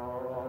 Oh.